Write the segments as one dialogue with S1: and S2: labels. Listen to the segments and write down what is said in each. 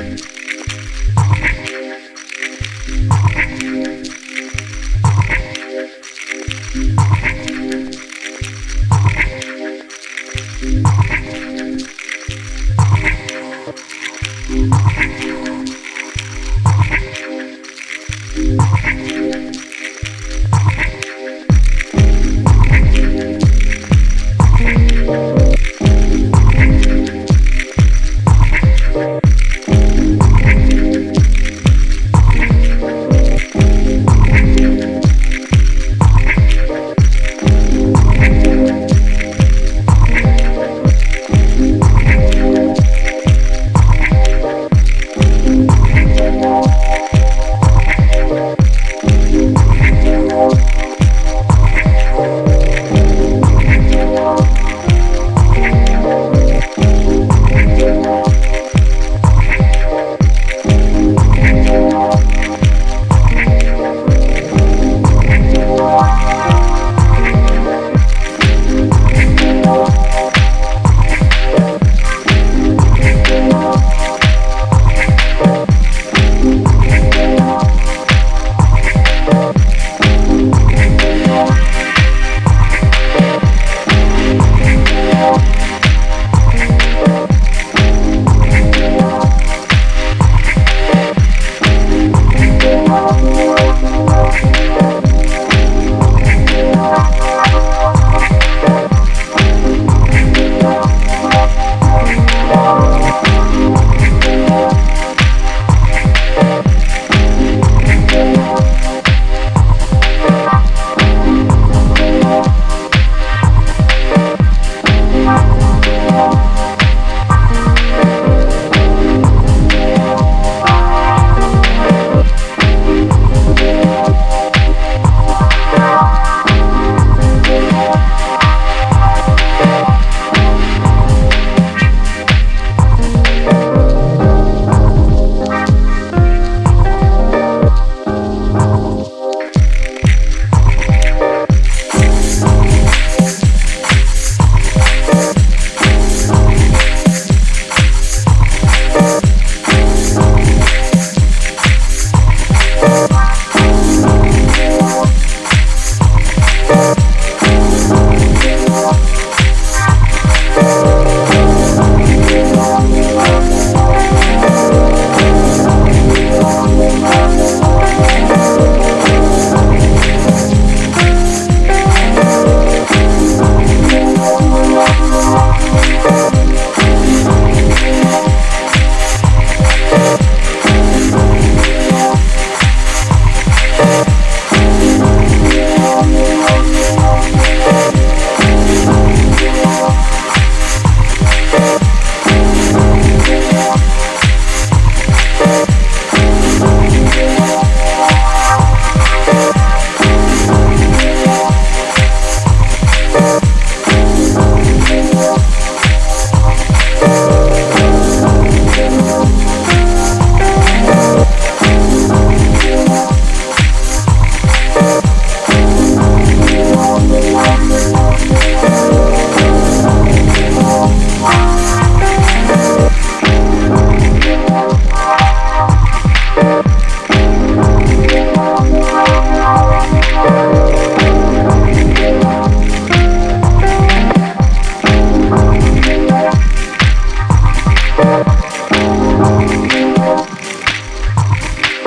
S1: Thank you.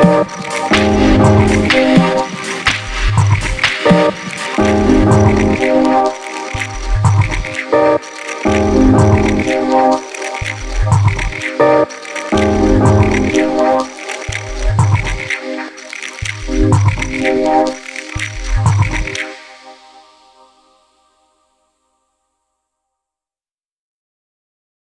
S2: oh, you.